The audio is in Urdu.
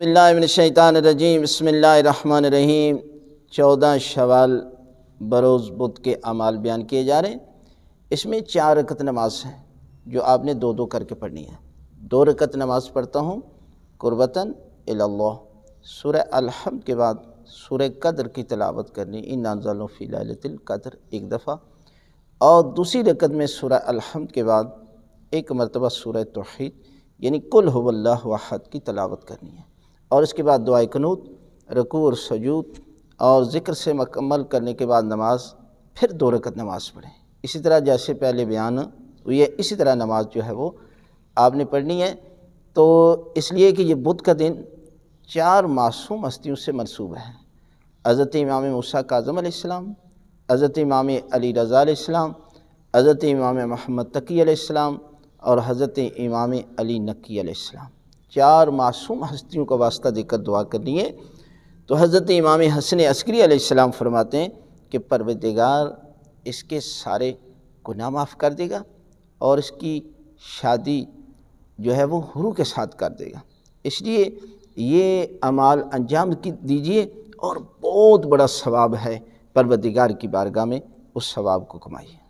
اللہ من الشیطان الرجیم، بسم اللہ الرحمن الرحیم۔ چودہ شوال بروز بدھ کے اعمال بیان کیے جا رہے ہیں۔ اس میں چار رکت نماز ہیں جو آپ نے دو دو کر کے پڑھنی ہے۔ دو رکت نماز پڑھتا ہوں، قربتاً اللہ سورہ الحمد کے بعد سورہ قدر کی تلاوت کرنی ان نانزالوں فی لیلت القدر، ایک دفعہ۔ اور دوسری رکت میں سورہ الحمد کے بعد ایک مرتبہ سورہ توحید یعنی کل ہو اللہ وحد کی تلاوت کرنی ہے۔ اور اس کے بعد دعائے قنوت، رکوع اور سجود اور ذکر سے مکمل کرنے کے بعد نماز، پھر دو رکت نماز پڑھیں۔ اسی طرح جیسے پہلے بیان ہوئی ہے، اسی طرح نماز جو ہے وہ آپ نے پڑھنی ہے۔ تو اس لیے کہ یہ بدھ کا دن چار معصوم ہستیوں سے منصوب ہے۔ حضرت امام موسیٰ کاظم علیہ السلام، حضرت امام علی رضا علیہ السلام، حضرت امام محمد تقی علیہ السلام اور حضرت امام علی نقی علیہ السلام۔ چار معصوم ہستیوں کا واسطہ دے کر دعا کرنی ہے۔ تو حضرت امام حسن عسکری علیہ السلام فرماتے ہیں کہ پروردگار اس کے سارے گناہ معاف کر دے گا اور اس کی شادی جو ہے وہ حرو کے ساتھ کر دے گا۔ اس لیے یہ عمال انجام کی دیجیے اور بہت بڑا ثواب ہے پروردگار کی بارگاہ میں اس ثواب کو کمائیے۔